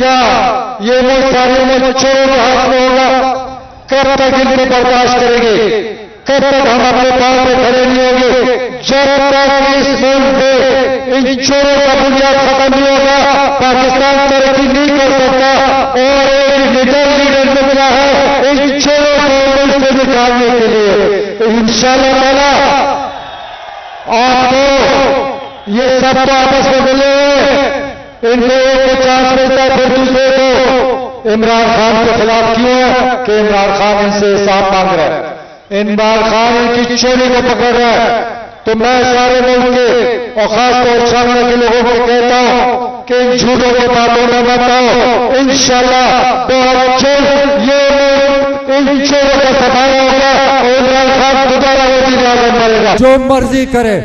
क्या ये मुल्क सारे मुल्क चोरों के हाथ में होगा कब तक इनको बर्दाश्त करेंगे? कब तक हम अपने पाँव पे खड़े नहीं होंगे? जब तक इस मुल्क में इन चोरों का बुनियाद खत्म नहीं होगा, पाकिस्तान तरक्की नहीं कर सकता, और एक लीडर लीडर ने मिला है, इन चोरों को मुल्क से निकालने के लिए। इंशाल्लाह ताला आपको ये सब तो आपस में मिले इनको एक को चांस मिलता फिर दूसरे को इमरान खान के खिलाफ क्यों है कि इमरान खान इनसे हिसाब मांग रहा है? इमरान खान इनकी चोरी को पकड़ रहा है। तो मैं सारे मुल्क के, और खासतौर शामिल के लोगों को कहता हूँ कि इन झूठों के बातों में मत इन बहुत ये इन चोरों का सफाया होगा और इमरान खान दोबारा वज़ीर आज़म बनेगा जो मर्ज़ी करे।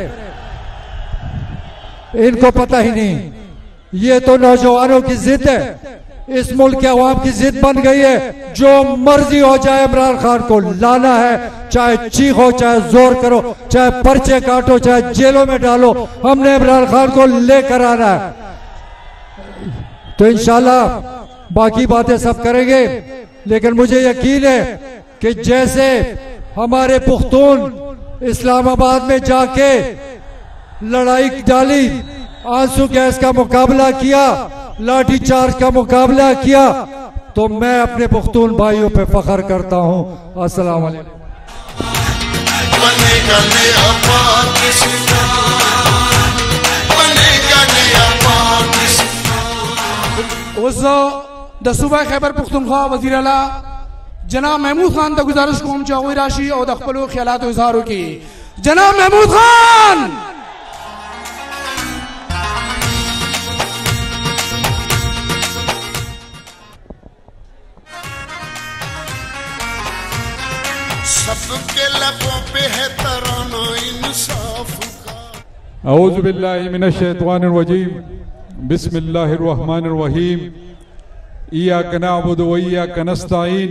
इनको पता ही नहीं। ये तो नौजवानों की जिद है। इस मुल्क के अवाम की जिद बन गई है। जो मर्ज़ी हो जाए इमरान खान को लाना है, चाहे चीखो चाहे ज़ोर करो, चाहे पर्चे काटो, चाहे जेलों में डालो, हमने इमरान खान को लेकर आना है। तो इंशाल्लाह बाकी बातें सब करेंगे, लेकिन मुझे यकीन है कि जैसे हमारे पुख्तून इस्लामाबाद में जाके लड़ाई डाली आँसू गैस का मुकाबला किया लाठी चार्ज का मुकाबला किया तो मैं अपने पुख्तून भाइयों पे फख्र करता हूँ। अस्सलाम उस द सूबा खैबर पख्तूनख्वा वज़ीर अला जनाब महमूद खान तक गुजारिश कोम चाहो राशि और दखपलो ख्याल इजहार की। जनाब महमूद खान! लबों पे है तराना इंसाफ का अऊज़बिल्लिमिनशैतानिर्रजीम बिस्मिल्लाहिर्रहमानिर्रहीम इय्याक नअबुदु व इय्याक नस्तईन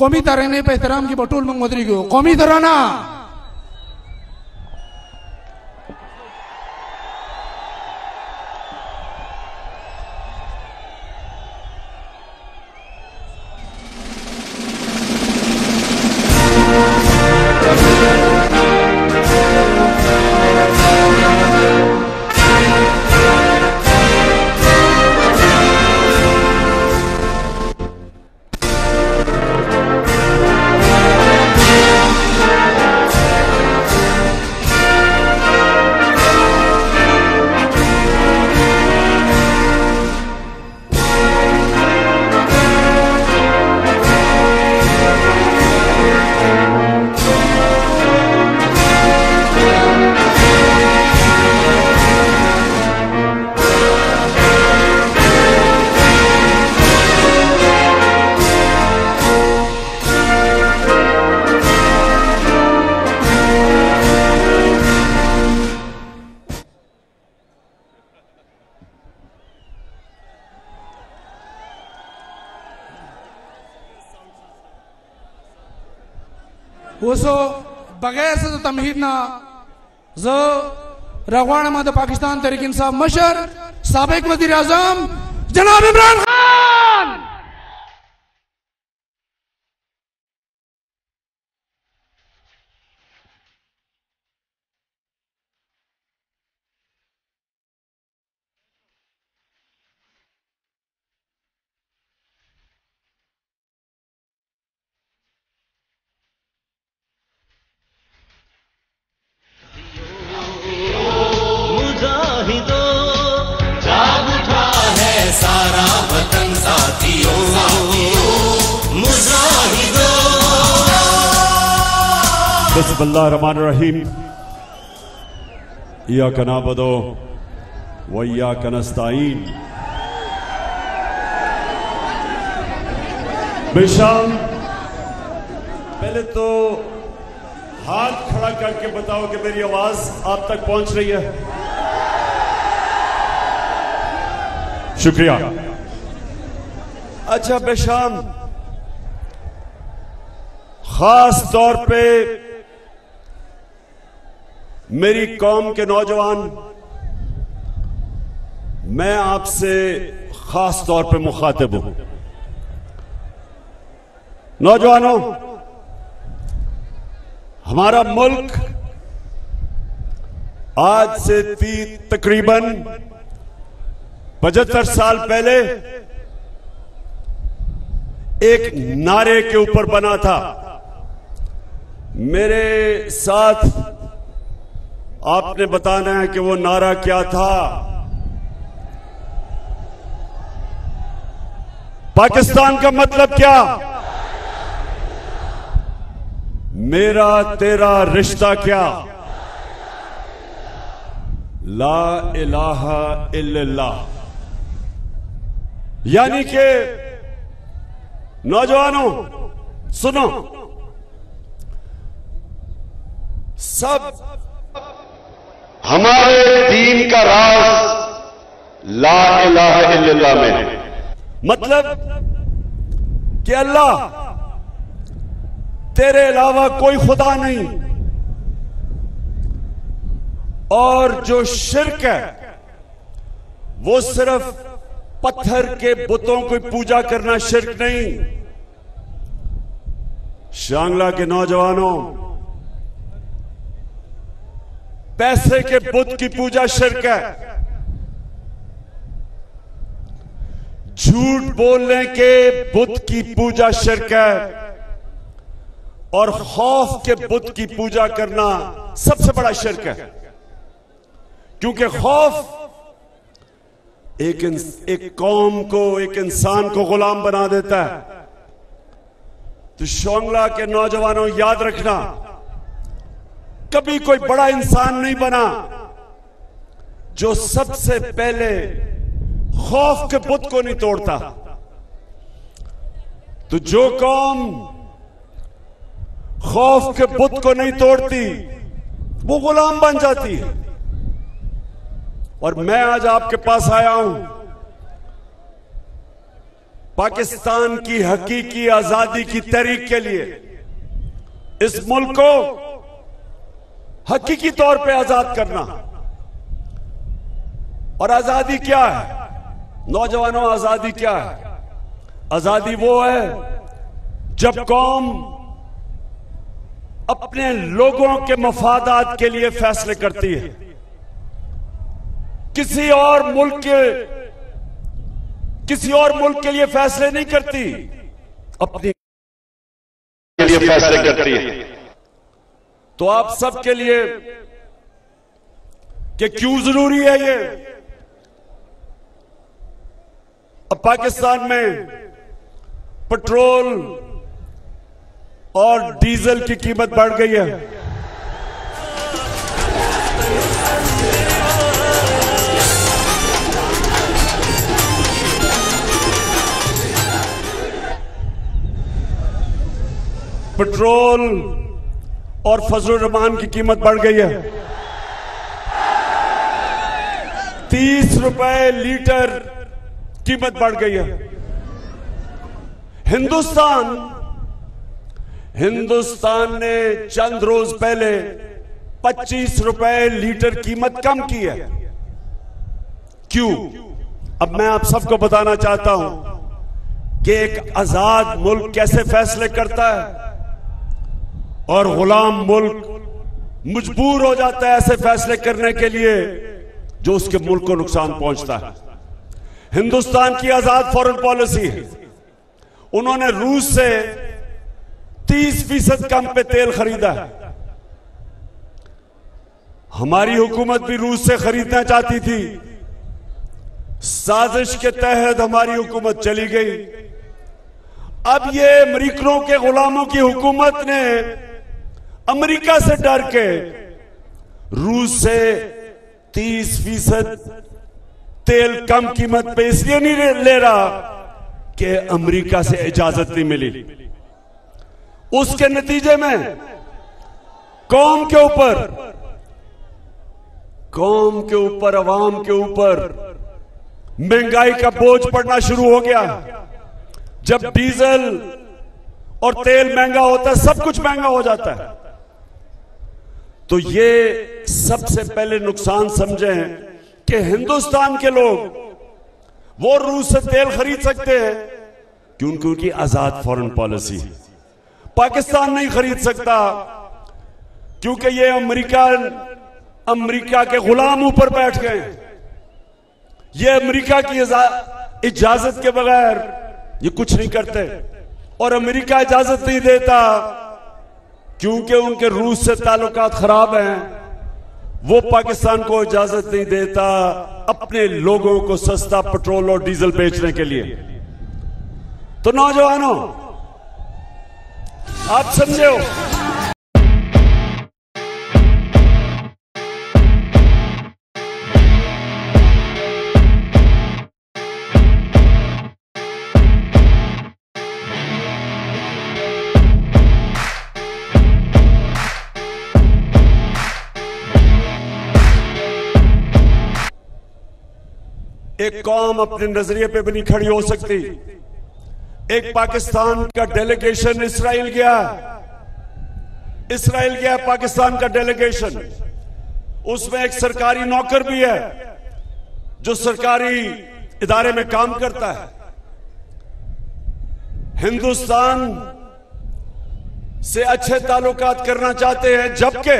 कौमी तरह पे एहतराम की बटूल मंगोदरी को कौमी तराना सो बगैर से तो तमहीद ना, जो रघवान मद पाकिस्तान तरीकिन साहब मशर सबक वज़ीर आज़म, जनाब इमरान खान। बिस्मिल्लाहिर्रहमानिर्रहीम इय्याक नअबुदु व इय्याक नस्तईन बेशाम पहले तो हाथ खड़ा करके बताओ कि मेरी आवाज़ आप तक पहुँच रही है। शुक्रिया। अच्छा बेशाम खास तौर पे मेरी कौम के नौजवान, मैं आपसे खास तौर पर मुखातिब हूँ। नौजवानों, हमारा मुल्क आज से तकरीबन पचहत्तर साल पहले एक नारे के ऊपर बना था। मेरे साथ आपने बताना है कि वो नारा क्या था? पाकिस्तान का मतलब क्या? मेरा तेरा रिश्ता क्या? ला इलाहा इल्लल्लाह। यानी कि, नौजवानों, सुनो। सब हमारे दीन का राज ला इलाहा में मतलब कि अल्लाह तेरे अलावा कोई खुदा नहीं। और जो शिरक है, वो सिर्फ़ पत्थर के बुतों की पूजा करना शिरक नहीं। शांगला के नौजवानों पैसे के बुद्ध की पूजा शिरक है। झूठ बोलने के बुद्ध की पूजा शिरक है। और खौफ के बुद्ध की पूजा करना सबसे बड़ा शिरक है। क्योंकि खौफ एक एक कौम को, एक इंसान को गुलाम बना देता है। तो शोंगला के नौजवानों याद रखना। कभी कोई बड़ा इंसान नहीं बना जो सबसे पहले खौफ के बुत को नहीं तोड़ता। तो जो कौम खौफ के बुत को नहीं तोड़ती, वो गुलाम बन जाती है। और मैं आज आपके पास आया हूँ। पाकिस्तान की हकीकी आज़ादी की तहरीक के लिए, इस मुल्क को हकीकी तौर पे आज़ाद करना। और आज़ादी क्या है? नौजवानों, आज़ादी क्या है? आज़ादी वो है जब कौम अपने लोगों के मफादात के लिए फैसले करती है। किसी और मुल्क के, किसी और मुल्क के लिए फैसले नहीं करती, अपनी के लिए फैसले करती है। तो आप सबके लिए कि क्यों ज़रूरी है ये? अब पाकिस्तान में पेट्रोल और डीजल की कीमत बढ़ गई है। पेट्रोल और फजल रहमान की कीमत बढ़ गई है। तीस रुपए लीटर कीमत बढ़ गई है। हिंदुस्तान हिंदुस्तान ने चंद रोज पहले 25 रुपए लीटर कीमत कम की है। क्यों? अब मैं आप सबको बताना चाहता हूँ कि एक आज़ाद मुल्क कैसे फैसले करता है? और गुलाम मुल्क मजबूर हो जाता है ऐसे फैसले करने के लिए जो उसके मुल्क को नुकसान पहुँचता है। हिंदुस्तान की आज़ाद फॉरेन पॉलिसी है। उन्होंने रूस से 30 फ़ीसद कम पे तेल खरीदा है। हमारी हुकूमत भी रूस से खरीदना चाहती थी। साजिश के तहत हमारी हुकूमत चली गई। अब ये अमरीकनों के गुलामों की हुकूमत ने अमेरिका से डर के रूस से 30 फ़ीसद तेल कम कीमत पे इसलिए नहीं ले रहा कि अमेरिका से इजाज़त नहीं मिली। उसके नतीजे में कौम के ऊपर, कौम के ऊपर, अवाम के ऊपर महँगाई का बोझ पड़ना शुरू हो गया। जब डीजल और तेल महँगा होता है, सब कुछ महँगा हो जाता है। तो ये सबसे पहले नुकसान समझें कि हिंदुस्तान के लोग वो रूस से तेल खरीद सकते हैं क्योंकि उनकी आज़ाद फॉरेन पॉलिसी है। पाकिस्तान नहीं खरीद सकता क्योंकि ये अमेरिका अमेरिका के गुलाम ऊपर बैठ गए ये अमेरिका की इजाज़त के बगैर ये कुछ नहीं करते। और अमेरिका इजाज़त नहीं देता क्योंकि उनके रूस से ताल्लुकात खराब हैं, वो पाकिस्तान को इजाज़त नहीं देता अपने लोगों को सस्ता पेट्रोल और डीजल बेचने के लिए। तो नौजवानों, आप समझे हो? एक कौम अपने नज़रिए पे भी नहीं खड़ी हो सकती। एक पाकिस्तान का डेलीगेशन इसराइल गया इसराइल गया पाकिस्तान का डेलीगेशन उसमें एक सरकारी नौकर भी है, जो सरकारी इदारे में काम करता है। हिंदुस्तान से अच्छे ताल्लुकात करना चाहते हैं, जबकि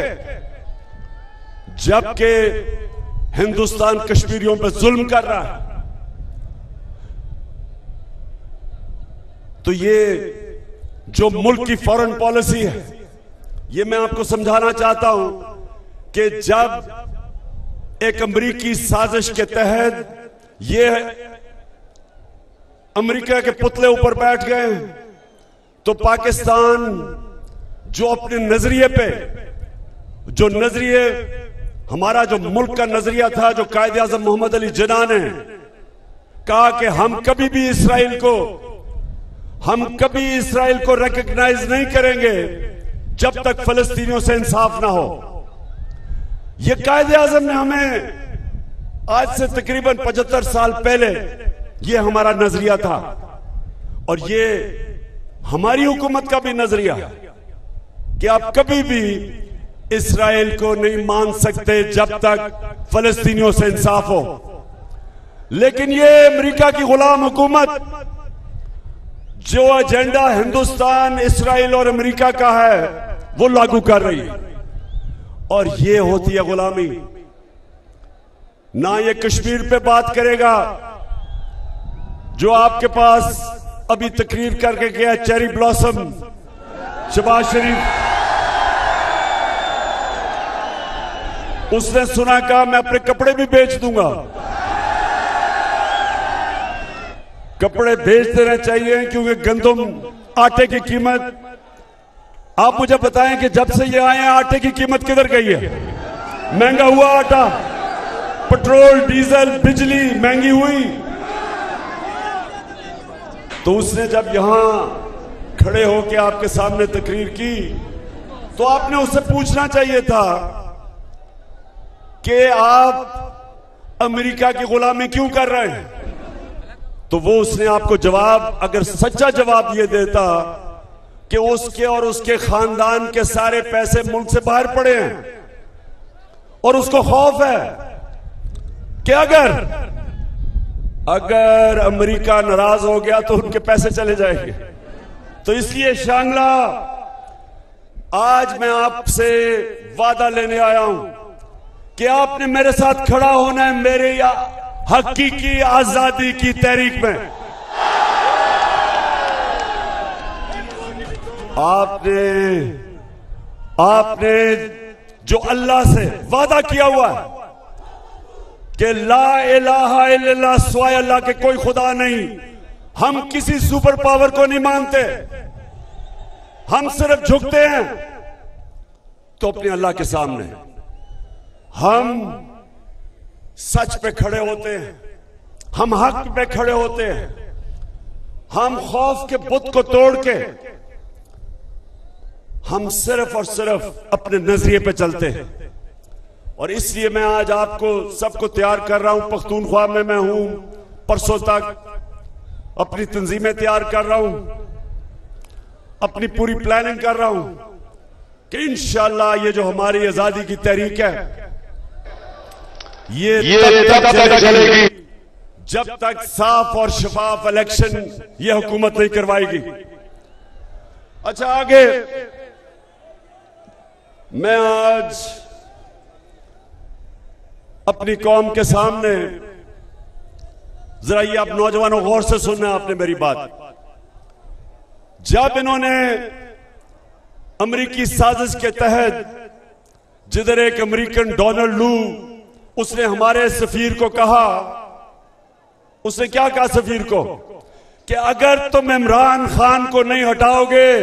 जबकि हिंदुस्तान कश्मीरियों पर जुल्म कर रहा है। तो ये जो मुल्क की फॉरेन पॉलिसी है, ये मैं आपको समझाना चाहता हूँ कि जब एक अमरीकी साजिश के तहत ये अमेरिका के पुतले ऊपर बैठ गए तो पाकिस्तान जो अपने नज़रिए पे, जो नज़रिए हमारा जो मुल्क का नज़रिया था, जो कायद आज़म मोहम्मद अली जना ने कहा कि हम कभी भी इसराइल को, हम कभी इसराइल को रिकग्नाइज नहीं करेंगे जब तक फलस्तीनियों से इंसाफ ना हो। यह कायद आज़म ने हमें आज से तकरीबन पचहत्तर साल पहले यह हमारा नज़रिया था। और ये हमारी हुकूमत का भी नज़रिया कि आप कभी भी इसराइल को नहीं मान सकते जब तक फलस्तीनियों से इंसाफ हो। लेकिन ये अमेरिका की गुलाम हुकूमत, जो एजेंडा हिंदुस्तान, इसराइल और अमेरिका का है, वो लागू कर रही है। और ये होती है गुलामी। ना ये कश्मीर पे बात करेगा, जो आपके पास अभी तकरीर करके गया, चेरी ब्लॉसम, शबाज शरीफ। उसने सुना, कहा, मैं अपने कपड़े भी बेच दूँगा। कपड़े बेच देने चाहिए, क्योंकि गंदम आटे की कीमत आप मुझे बताएँ कि जब से ये आए हैं, आटे की कीमत किधर गई है? महँगा हुआ आटा, पेट्रोल, डीजल, बिजली महँगी हुई। तो उसने जब यहाँ खड़े होकर आपके सामने तकरीर की तो आपने उससे पूछना चाहिए था कि आप अमेरिका की गुलामी क्यों कर रहे हैं? तो वो उसने आपको जवाब, अगर सच्चा जवाब ये देता कि उसके और उसके खानदान के सारे पैसे मुल्क से बाहर पड़े हैं और उसको खौफ है कि अगर अगर अमेरिका नाराज़ हो गया तो उनके पैसे चले जाएँगे। तो इसलिए शांगला, आज मैं आपसे वादा लेने आया हूँ। कि आपने मेरे साथ खड़ा होना है मेरे या हकीकी आज़ादी की तहरीक में। आपने आपने जो अल्लाह से वादा किया हुआ है कि ला इलाहा स्वाय अल्लाह के कोई खुदा नहीं। हम किसी सुपर पावर को नहीं मानते। हम सिर्फ़ झुकते हैं तो अपने अल्लाह के सामने। हम सच पे खड़े होते हैं। हम हक पे खड़े होते हैं। हम खौफ के बुत को तोड़ के हम सिर्फ़ और सिर्फ़ अपने नज़रिए पे चलते हैं। और इसलिए मैं आज आपको सबको तैयार कर रहा हूँ। पख्तूनख्वा में मैं हूँ। परसों तक अपनी तंजीमें तैयार कर रहा हूँ। अपनी पूरी प्लानिंग कर रहा हूँ कि इंशाला ये जो हमारी आज़ादी की तहरीक है ये, ये तब तक चलेगी। जब तक साफ़ और शफाफ इलेक्शन ये हुकूमत नहीं करवाएगी। अच्छा आगे। मैं आज अपनी कौम के सामने जरा ये आप नौजवानों गौर से सुनना आपने मेरी बात। जब इन्होंने अमेरिकी साजिश के तहत जिधर एक अमेरिकन डोनाल्ड लू उसने हमारे सफीर को कहा, उसने क्या कहा सफीर को? कि अगर तुम इमरान खान को नहीं हटाओगे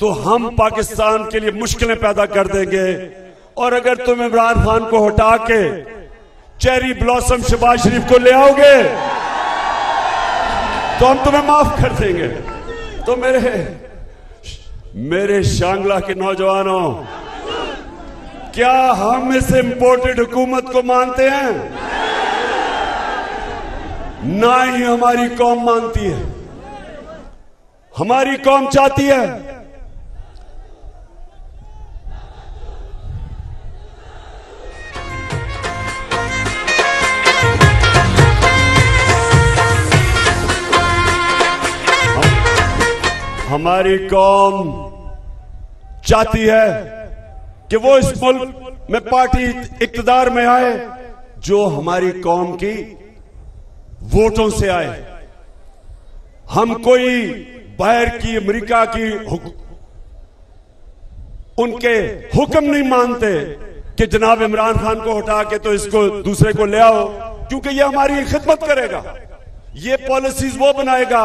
तो हम पाकिस्तान के लिए मुश्किलें पैदा कर देंगे। और अगर तुम इमरान खान को हटा के चेरी ब्लॉसम शबाज शरीफ को ले आओगे तो हम तुम्हें माफ़ कर देंगे। तो मेरे मेरे शांगला के नौजवानों क्या हम इस इंपोर्टेड हुकूमत को मानते हैं? ना ही हमारी कौम मानती है। हमारी कौम चाहती है। हमारी कौम चाहती है। कि वो इस मुल्क में पार्टी इकतदार में आए जो हमारी कौम की वोटों से आए। हम कोई बाहर की अमेरिका की हुक, उनके हुक्म नहीं मानते कि जनाब इमरान खान को हटा के तो इसको दूसरे को ले आओ क्योंकि ये हमारी खिदमत करेगा। ये पॉलिसीज़ वो बनाएगा।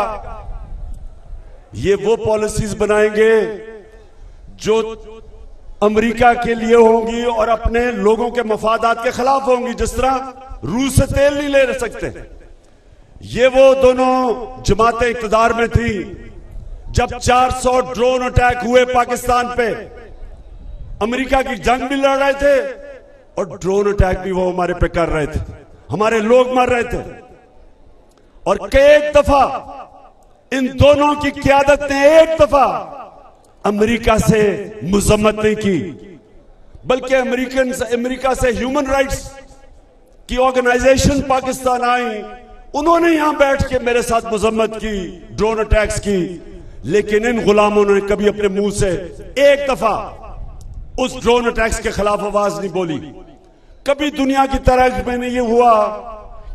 ये वो पॉलिसीज़ बनाएँगे जो अमेरिका के लिए होंगी और अपने लोगों के मफादात के खिलाफ होंगी, जिस तरह रूस से तेल नहीं ले सकते। ये वो दोनों जमातें इकतदार में थी, जब 400 ड्रोन अटैक हुए पाकिस्तान पे। अमेरिका की जंग भी लड़ रहे थे और ड्रोन अटैक भी वो हमारे पे कर रहे थे। हमारे लोग मर रहे थे। और एक दफ़ा इन दोनों की क्यादत ने एक दफ़ा अमेरिका से मजम्मत की, बल्कि अमेरिकन अमेरिका से ह्यूमन राइट्स की ऑर्गेनाइजेशन पाकिस्तान आई उन्होंने यहाँ बैठ के मेरे साथ मजम्मत की ड्रोन अटैक्स की। लेकिन इन गुलामों ने कभी अपने मुँह से एक दफ़ा उस ड्रोन अटैक्स के खिलाफ आवाज़ नहीं बोली। कभी दुनिया की तरह में नहीं ये हुआ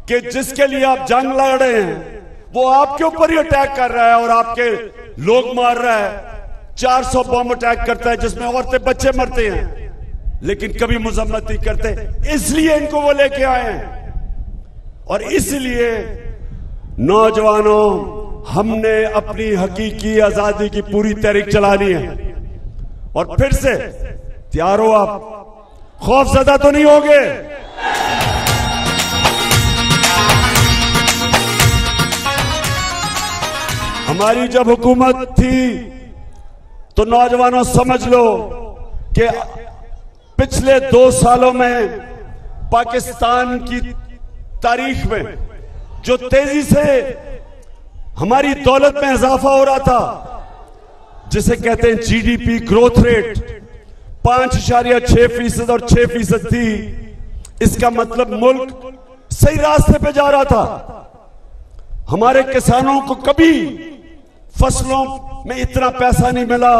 कि जिसके लिए आप जंग लड़ रहे हैं, वो आपके ऊपर ही अटैक कर रहा है और आपके लोग मार रहा है। 400 बॉम्ब अटैक करता है जिसमें औरतें बच्चे मरते हैं। लेकिन कभी मजम्मत नहीं करते। इसलिए इनको वो लेके आए हैं। और इसलिए नौजवानों, हमने अपनी हकीकी आज़ादी की पूरी तहरीक चलानी है। और फिर से तैयार हो आप, खौफजदा तो नहीं होगे। हमारी जब हुकूमत थी तो नौजवानों, समझ लो कि पिछले दो सालों में पाकिस्तान की तारीख में जो तेज़ी से हमारी दौलत में इजाफा हो रहा था, जिसे कहते हैं जीडीपी ग्रोथ रेट पाँच इशारिया छह फ़ीसद और छह फ़ीसद थी, इसका मतलब मुल्क सही रास्ते पे जा रहा था। हमारे किसानों को कभी फ़सलों में इतना पैसा नहीं मिला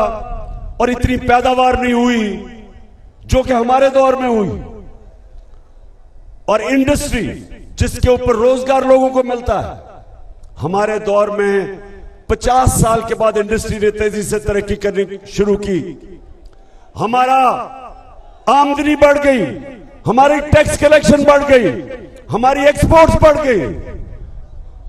और इतनी पैदावार नहीं हुई जो कि हमारे दौर में हुई। और इंडस्ट्री जिसके ऊपर रोज़गार लोगों को मिलता है, हमारे दौर में 50 साल के बाद इंडस्ट्री ने तेज़ी से तरक्की करनी शुरू की। हमारा आमदनी बढ़ गई, हमारी टैक्स कलेक्शन बढ़ गई, हमारी एक्सपोर्ट्स बढ़ गई।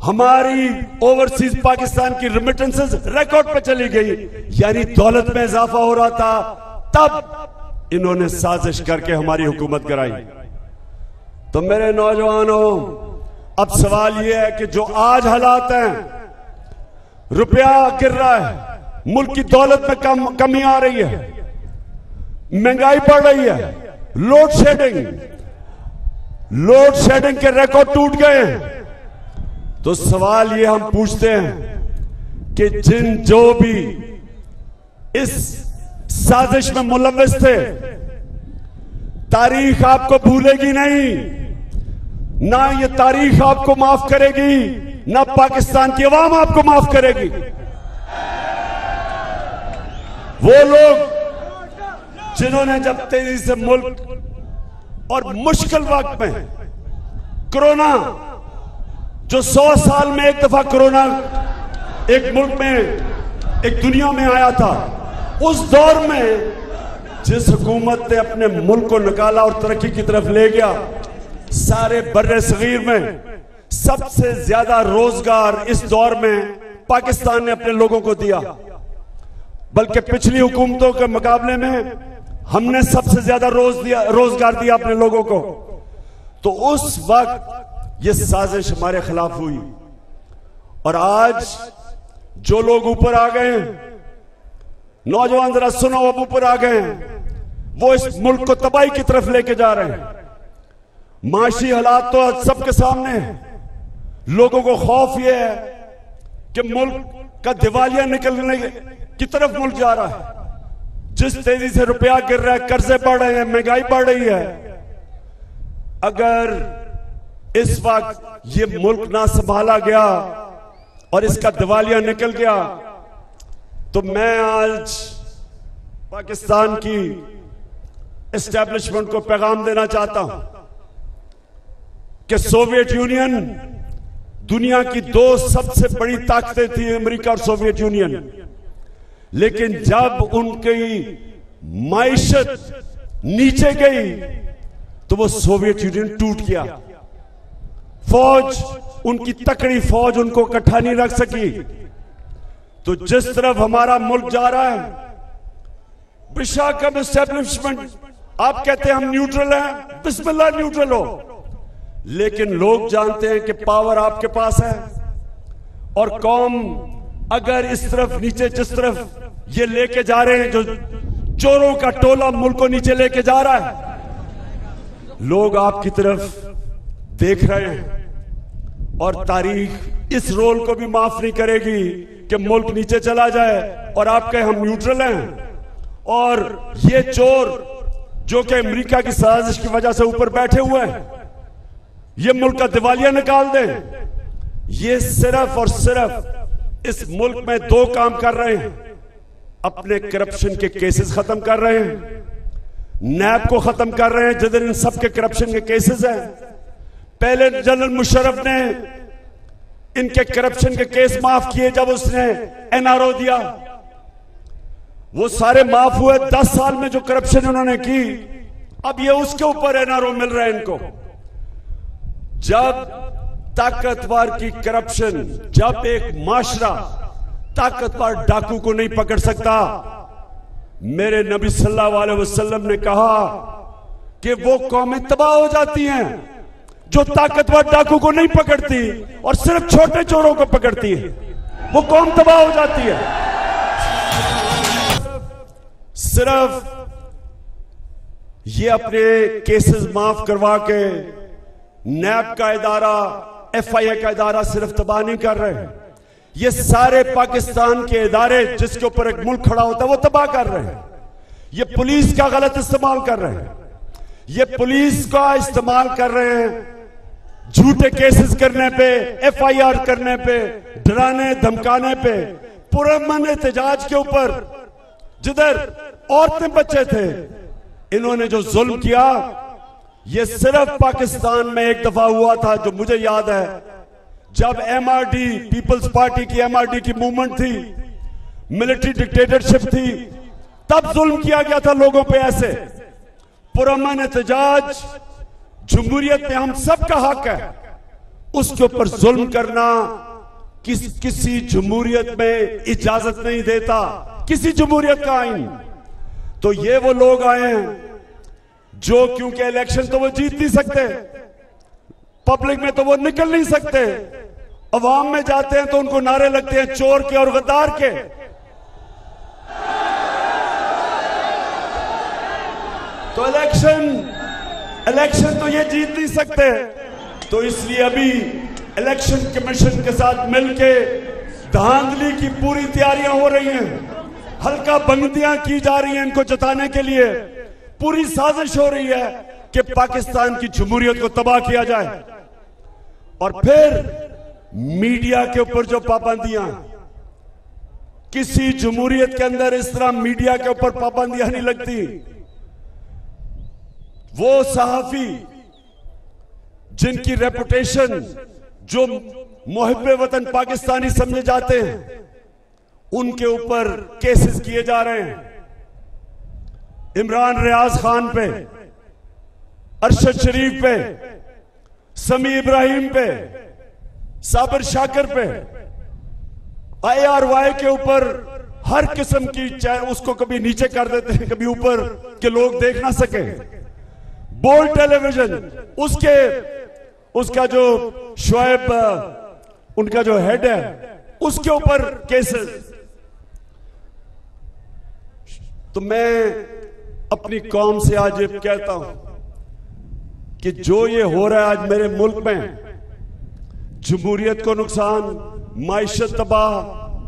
हमारी ओवरसीज पाकिस्तान की रिमिटेंसेस रिकॉर्ड पर चली गई। यानी दौलत में इजाफा हो रहा था, तब इन्होंने साजिश करके हमारी हुकूमत कराई। तो मेरे नौजवानों, अब सवाल यह है कि जो आज हालात हैं, रुपया गिर रहा है, मुल्क की दौलत में कम, कमी आ रही है, महँगाई बढ़ रही है लोड शेडिंग लोड शेडिंग के रिकॉर्ड टूट गए हैं। तो सवाल ये हम पूछते हैं कि जिन जो भी इस साजिश में मुलविस थे, तारीख आपको भूलेगी नहीं। ना ये तारीख आपको माफ़ करेगी, ना पाकिस्तान की आवाम आपको माफ़ करेगी। वो लोग जिन्होंने जब तेज़ी से मुल्क और मुश्किल वक्त में कोरोना जो सौ साल में एक दफ़ा कोरोना एक मुल्क में, एक दुनिया में आया था, उस दौर में जिस हुकूमत ने अपने मुल्क को निकाला और तरक्की की तरफ़ ले गया, सारे बर्रे सगीर में सबसे ज़्यादा रोज़गार इस दौर में पाकिस्तान ने अपने लोगों को दिया। बल्कि पिछली हुकूमतों के मुकाबले में हमने सबसे ज़्यादा रोज दिया, रोज़गार दिया अपने लोगों को। तो उस वक्त ये साजिश हमारे खिलाफ हुई। और आज जो लोग ऊपर आ गए हैं, नौजवान जरा सुनो, अब ऊपर आ गए वो इस मुल्क को तबाही की तरफ़ लेके जा रहे हैं। माशी हालात तो आज सबके सामने है। लोगों को खौफ ये है कि मुल्क का दिवालिया निकलने की तरफ़ मुल्क जा रहा है। जिस तेज़ी से रुपया गिर रहा है, कर्जे बढ़ रहे हैं, महँगाई बढ़ रही है। अगर इस वक्त ये मुल्क ना संभाला गया और इसका दिवालिया निकल गया। तो मैं आज पाकिस्तान की एस्टेब्लिशमेंट को पैगाम देना चाहता हूँ कि सोवियत यूनियन दुनिया की दो सबसे बड़ी ताकतें थी अमेरिका और सोवियत यूनियन लेकिन जब उनकी माइशत नीचे गई तो वो सोवियत यूनियन टूट गया। फौज, उनकी तकड़ी फौज उनको इकट्ठा नहीं रख सकी। तो जिस तरफ़ हमारा मुल्क जा रहा है, विशाखम एस्टेब्लिशमेंट आप कहते हैं हम न्यूट्रल हैं, बिस्मिल्लाह न्यूट्रल हो। लेकिन लोग जानते हैं कि पावर आपके पास है। और कौम अगर इस तरफ़, नीचे जिस तरफ़ ये लेके जा रहे हैं, जो चोरों का टोला मुल्क को नीचे लेके जा रहा है, लोग आपकी तरफ़ देख रहे हैं। और तारीख इस रोल को भी माफ़ नहीं करेगी कि मुल्क नीचे चला जाए और आप कहे हम न्यूट्रल हैं। और ये चोर जो कि अमेरिका की साजिश की वजह से ऊपर बैठे हुए हैं, ये मुल्क का दिवालिया निकाल दें। ये सिर्फ़ और सिर्फ़ इस मुल्क में दो काम कर रहे हैं। अपने करप्शन के केसेस खत्म कर रहे हैं। नैब को खत्म कर रहे हैं, जिधर इन सबके करप्शन के केसेस हैं। पहले जनरल मुशर्रफ ने इनके करप्शन के केस माफ़ किए जब उसने एनआरओ दिया। वो सारे माफ़ हुए, दस साल में जो करप्शन उन्होंने की, अब ये उसके ऊपर एनआरओ मिल रहा है इनको। जब ताकतवर की करप्शन जब एक माशरा ताकतवर डाकू को नहीं पकड़ सकता, मेरे नबी सल्लल्लाहु अलैहि वसल्लम ने कहा कि वो कौमें तबाह हो जाती हैं। जो ताकतवर डाकू को नहीं पकड़ती और सिर्फ़ छोटे चोरों को पकड़ती है, वो कौम तबाह हो जाती है? सिर्फ़ ये अपने केसेस माफ़ करवा के नैब का इदारा एफआईए का इदारा सिर्फ़ तबाह नहीं कर रहे हैं। ये सारे पाकिस्तान के इदारे जिसके ऊपर एक मुल्क खड़ा होता है, वो तबाह कर रहे हैं। ये पुलिस का गलत इस्तेमाल कर रहे हैं। ये पुलिस का इस्तेमाल कर रहे हैं झूठे केसेस करने पे, एफआईआर करने पे, डराने, धमकाने पे पुरमन एहतजाज के ऊपर, जिधर औरतें बच्चे थे, इन्होंने जो जुल्म किया, ये सिर्फ़ पाकिस्तान में एक दफ़ा हुआ था जो मुझे याद है। जब एमआरडी पीपल्स पार्टी की एमआरडी की मूवमेंट थी मिलिट्री डिक्टेटरशिप थी, तब जुल्म किया गया था लोगों पे ऐसे। पुरमन एहतजाज जमहूरियत में हम सब का हक है। उसके ऊपर जुल्म करना किस, किसी जमहूरियत में इजाज़त नहीं देता। किसी जमहूरियत का आइन। तो ये वो लोग आए हैं जो क्योंकि इलेक्शन तो वो जीत नहीं सकते। पब्लिक में तो वो निकल नहीं सकते। अवाम में जाते हैं तो उनको नारे लगते हैं चोर के और गद्दार के। तो इलेक्शन इलेक्शन तो ये जीत नहीं सकते। तो इसलिए अभी इलेक्शन कमीशन के साथ मिलके धांधली की पूरी तैयारियाँ हो रही हैं। हल्का बंदियाँ की जा रही हैं इनको जताने के लिए। पूरी साजिश हो रही है कि पाकिस्तान की जमहूरियत को तबाह किया जाए। और फिर मीडिया के ऊपर जो पाबंदियाँ, किसी जमहूरियत के अंदर इस तरह मीडिया के ऊपर पाबंदियाँ नहीं लगती। वो सहाफी जिनकी रेपुटेशन जो मोहब्बे वतन पाकिस्तानी समझे जाते हैं, उनके ऊपर केसेस किए जा रहे हैं। इमरान रियाज खान पे, अरशद शरीफ पे, समी इब्राहिम पे, साबर शाकर पे आई आर वाई के ऊपर हर किस्म की चाहे उसको कभी नीचे कर देते हैं, कभी ऊपर के लोग देख ना सके। बोल टेलीविज़न। उसके, उसका जो शुएब, उनका जो हेड है, उसके ऊपर केसेस तो मैं अपनी कौम से आज ये कहता हूँ कि जो ये हो रहा है आज मेरे मुल्क में, जमहूरियत को नुकसान, माइशत तबाह,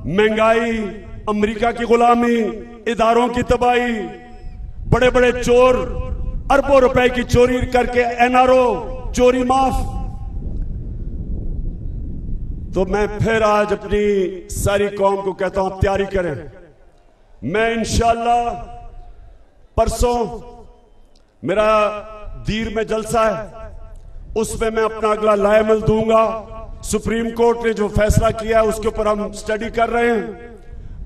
महँगाई, अमेरिका की गुलामी, इदारों की तबाही बड़े बड़े चोर अरबों रुपए की चोरी करके एनआरओ, चोरी माफ़। तो मैं फिर आज अपनी सारी कौम को कहता हूँ, आप तैयारी करें। मैं इंशाला परसों मेरा दीर में जलसा है, उसमें मैं अपना अगला लायमल दूँगा। सुप्रीम कोर्ट ने जो फैसला किया है, उसके ऊपर हम स्टडी कर रहे हैं।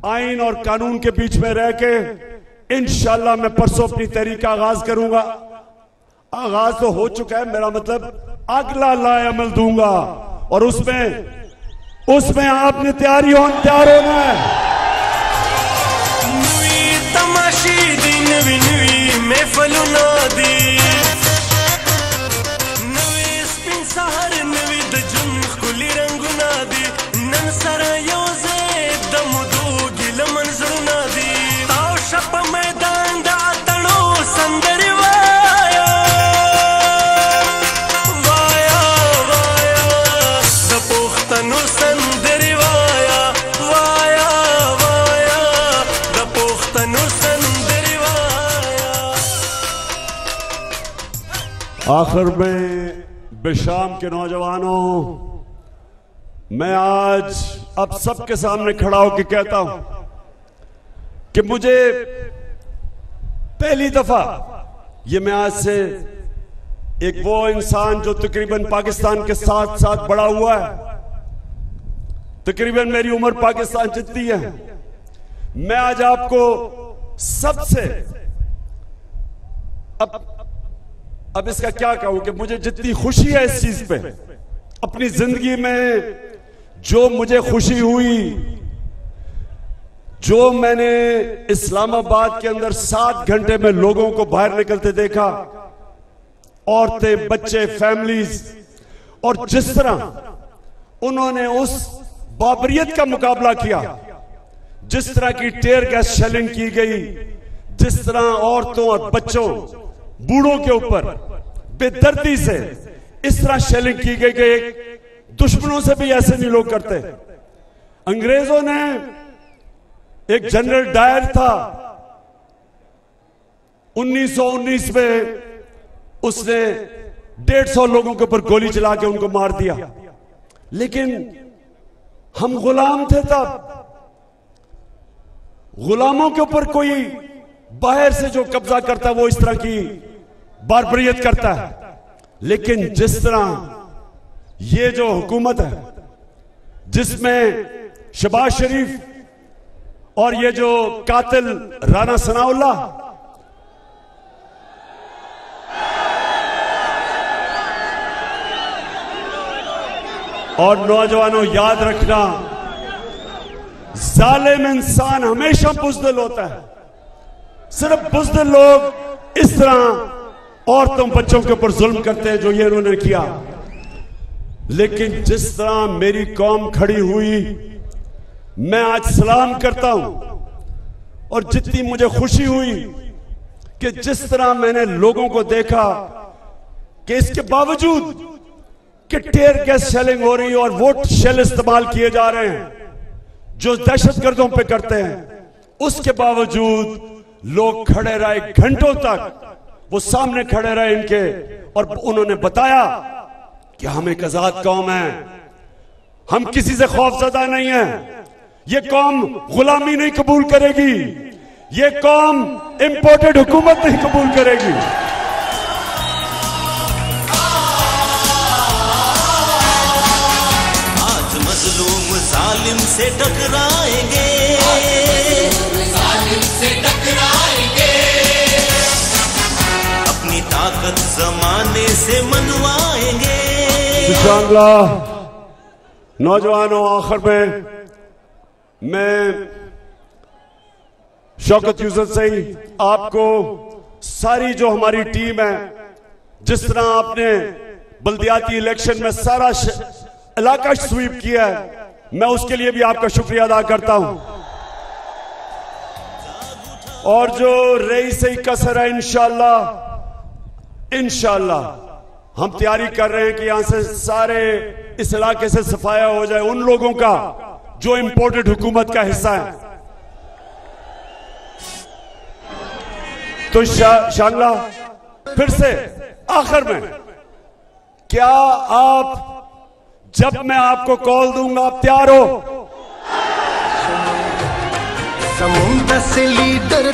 आइन और कानून के बीच में रह के इंशाला मैं परसों अपनी तहरीक का आगाज़ करूँगा। आगाज़ तो हो चुका है, मेरा मतलब अगला लाएमल दूँगा। और उसमें उसमें आपने तैयारी हो तैयार होना है। नवी नवी खुली दी। नन सर आखिर में बेशाम के नौजवानों, मैं आज अब सबके सामने खड़ा होकर कहता हूँ कि मुझे पहली दफ़ा ये मैं आज से एक वो इंसान जो तकरीबन पाकिस्तान के साथ साथ बड़ा हुआ है, तकरीबन मेरी उम्र पाकिस्तान जितनी है, मैं आज आपको सबसे अब अब इसका क्या कहूँ कि मुझे जितनी खुशी है इस चीज़ पे, अपनी ज़िंदगी में जो मुझे खुशी हुई, जो मैंने इस्लामाबाद के अंदर सात घंटे में लोगों को बाहर निकलते देखा, औरतें, बच्चे फैमिलीज़ और जिस तरह उन्होंने उस बाबरियत का मुकाबला किया, जिस तरह की टेयर गैस शेलिंग की गई, जिस तरह औरतों और बच्चों बूढ़ों के ऊपर, बेदर्दी से इस तरह शेलिंग की गई कि दुश्मनों से भी ऐसे नहीं लोग करते अंग्रेज़ों ने एक जनरल डायर था। 1919 में उसने डेढ़ सौ लोगों के ऊपर गोली चला के उनको मार दिया। लेकिन हम गुलाम थे तब। गुलामों के ऊपर कोई बाहर से जो कब्जा करता है, वो इस तरह की बारबरियत करता है। लेकिन जिस तरह ये जो हुकूमत है जिसमें शबाज शरीफ और ये जो कातिल राना सनाउल्ला और नौजवानों याद रखना जालिम इंसान हमेशा बुजदिल होता है। सिर्फ़ बुजदिल लोग इस तरह औरतों बच्चों के ऊपर जुल्म करते हैं जो ये इन्होंने किया। लेकिन जिस तरह मेरी कौम खड़ी हुई, मैं आज सलाम करता हूँ और जितनी मुझे खुशी हुई कि जिस तरह मैंने लोगों को देखा कि इसके बावजूद कि टेयर गैस शेलिंग हो रही है और वोट शेल इस्तेमाल किए जा रहे हैं, जो दहशतगर्दों पे करते हैं, उसके बावजूद लोग खड़े रहे घंटों तक वो सामने खड़े रहे इनके और उन्होंने बताया कि हम एक आज़ाद कौम है। हम किसी से खौफजदा नहीं है। ये कौम गुलामी नहीं कबूल करेगी। ये कौम इंपोर्टेड हुकूमत नहीं कबूल करेगी। आज मजलूम जालिम से टकराएँगे जमाने से मनवाएँगे। नौजवानों, आखिर में मैं शौकत यूसुफ सही आपको सारी जो हमारी टीम है, जिस तरह आपने बल्दियाती इलेक्शन में सारा इलाका स्वीप किया है, मैं उसके लिए भी आपका शुक्रिया अदा करता हूँ। और जो रही सही कसर है इंशाला इंशाला हम तैयारी कर रहे हैं कि यहाँ से सारे इस इलाके से सफाया हो जाए उन लोगों का जो इंपोर्टेड हुकूमत का हिस्सा है। तो शा, शांगला फिर से आखिर में क्या आप जब मैं आपको कॉल दूँगा आप तैयार हो? समुंदर से लीडर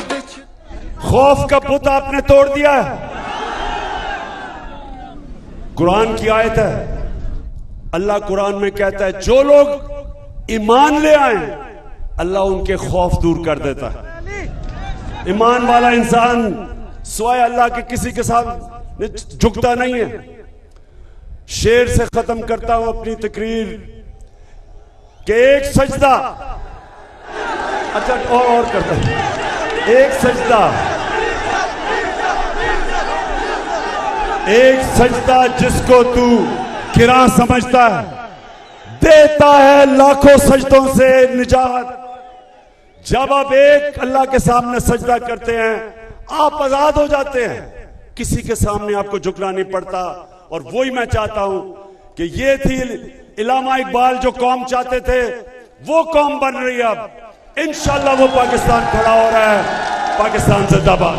खौफ का बुत आपने तोड़ दिया है। कुरान की आयत है। अल्लाह कुरान में कहता है, जो लोग ईमान ले आए, अल्लाह उनके खौफ दूर कर देता है। ईमान वाला इंसान स्वयं अल्लाह के किसी के साथ झुकता नहीं है। शेर से खत्म करता हूँ अपनी तकरीर के एक सजदा अच्छा और और करता एक सजदा एक सजदा जिसको तू किरा समझता है। देता है लाखों सजदों से निजात। जब आप एक अल्लाह के सामने सजदा करते हैं, आप आज़ाद हो जाते हैं। किसी के सामने आपको झुकना नहीं पड़ता। और वही मैं चाहता हूँ कि ये थी इलामा इकबाल जो कौम चाहते थे, वो कौम बन रही है अब। इंशाल्लाह वो पाकिस्तान खड़ा हो रहा है। पाकिस्तान से जिंदाबाद